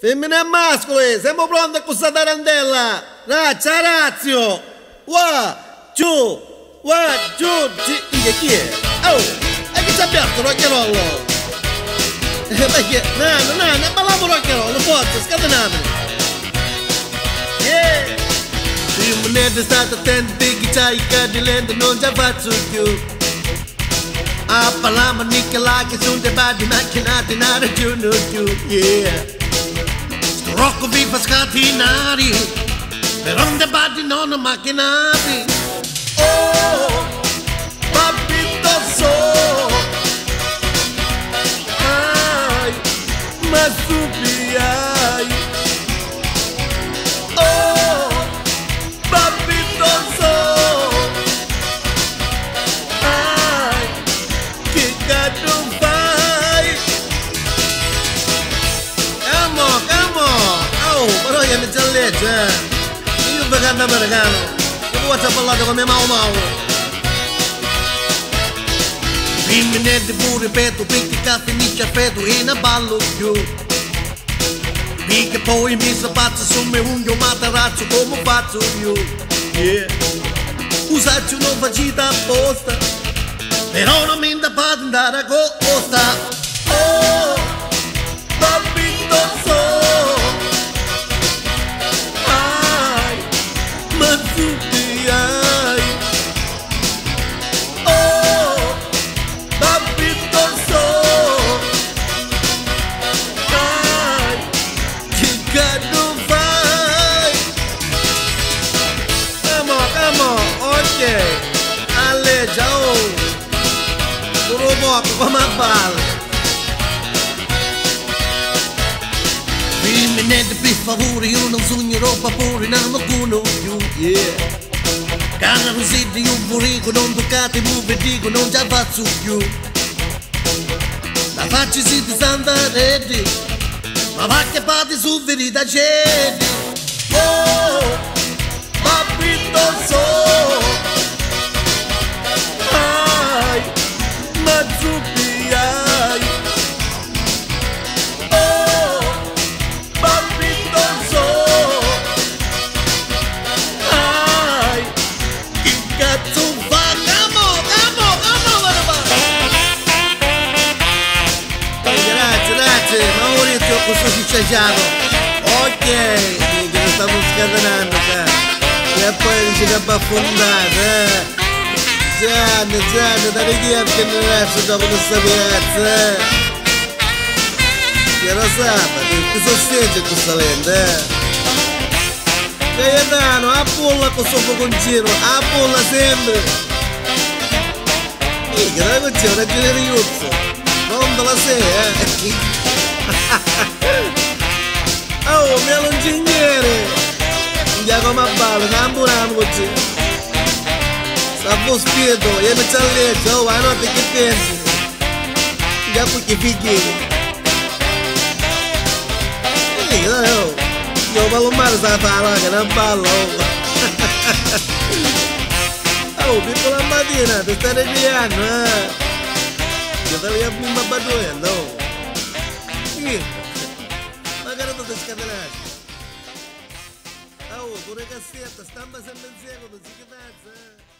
Femmine e mascoli, siamo pronti a questa tarantella! Razza, razio! Wa, giù, wa, giù, giù, chi è? Chi è? Oh, e che ci abbiamo rocchiarollo? Eh, Perché, no, no, no, parliamo rocchiarollo, forza, scatenami! Yeah! Rimanete state attenti, chi c'ha i cadilenti non ce faccio più! A parlare ma nicchia là che sono dei badi macchinati, non è più, non più, yeah! Rocco vi fa scatinare, però non debatti non macchinati. Oh, papito so, ai, ma subiai. Oh, mi già legge, eh! Io vegano americano! Che vuoi ci parlato come Mau Mau? Femmine pure ripeto, perché caffè mi ci affetto e ne ballo più Perché poi mi sapazzo su me unghio matarazzo come faccio io Yeah Usaccio non faccio apposta Però non mi da andare a costa Oh Poco, come a balla Femmine per favore, io non sognerò vapore, non lo conosco più, yeah. Canna rosetta, io vorrei non toccate, muove, dico, non già faccio più. La faccia si ti santa ready, ma va che fate su verità c'è. Oh, papito Questo successiamo. Ok, che lo stavo scatenando qua. E poi dice che va affondare, eh. Gianni, Gianni, da chi è che non è dopo questa piazza, eh. Che lo sabato, ti sostiene questa lente, eh. Gaetano, a pulla con suo continuo, a pulla sempre. Mica, dai, c'è una generiuzza. Non te la sei, eh. Giacomo a ballo, camburano così. Sta a spiedo, io mi c'ha letto, oh, a notte che pensi. Già qui che figli. Mica, dai, oh. Io ballo male sta parola, che non ballo. Oh, piccola mattina, ti stai ripiando, eh. Io te la prima battuta, oh. Sì. Magari tu ti scatenati. Oh, pure cassetta, stampa sempre in seguito, si chiamazza, eh.